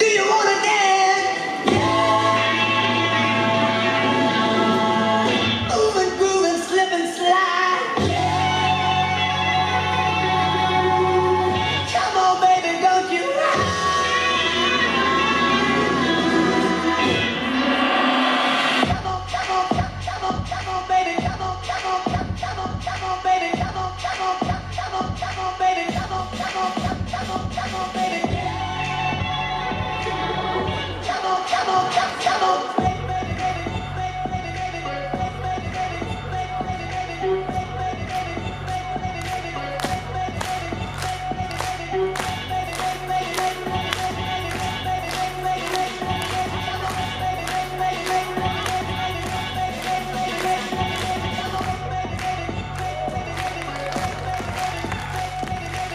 电影。